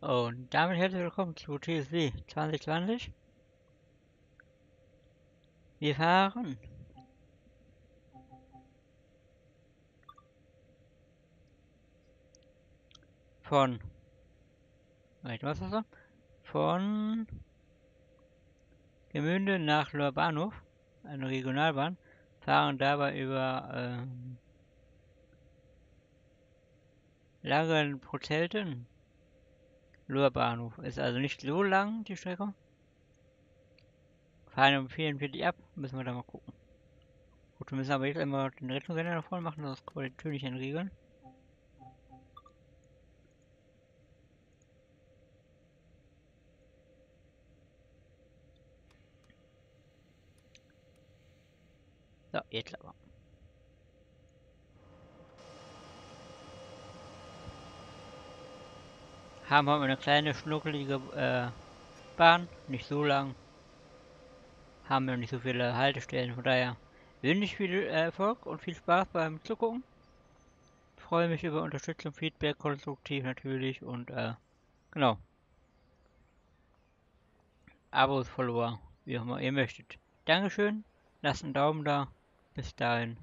Und damit herzlich willkommen zu TSW 2020. Wir fahren von Wait, was ist das? Von Gemünde nach Lohr Bahnhof, eine Regionalbahn, fahren dabei über ähm, Langenprozelten. Lohr Bahnhof. Ist also nicht so lang, die Strecke. Fahren um 44 ab, müssen wir da mal gucken. Gut, wir müssen aber jetzt einmal den Rettungsrenner voll machen, sonst können wir die Tür nicht entriegeln. So, jetzt aber. Haben wir eine kleine schnuckelige äh, Bahn, nicht so lang. Haben wir nicht so viele Haltestellen, von daher wünsche ich viel Erfolg und viel Spaß beim Zugucken. Freue mich über Unterstützung, Feedback, konstruktiv natürlich und äh, genau. Abos, Follower, wie auch immer ihr möchtet. Dankeschön, lasst einen Daumen da. Bis dahin.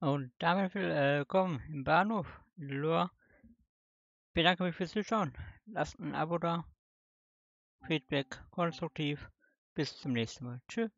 Und damit willkommen im Bahnhof in Lohr. Bedanke mich fürs Zuschauen. Lasst ein Abo da. Feedback konstruktiv. Bis zum nächsten Mal. Tschüss.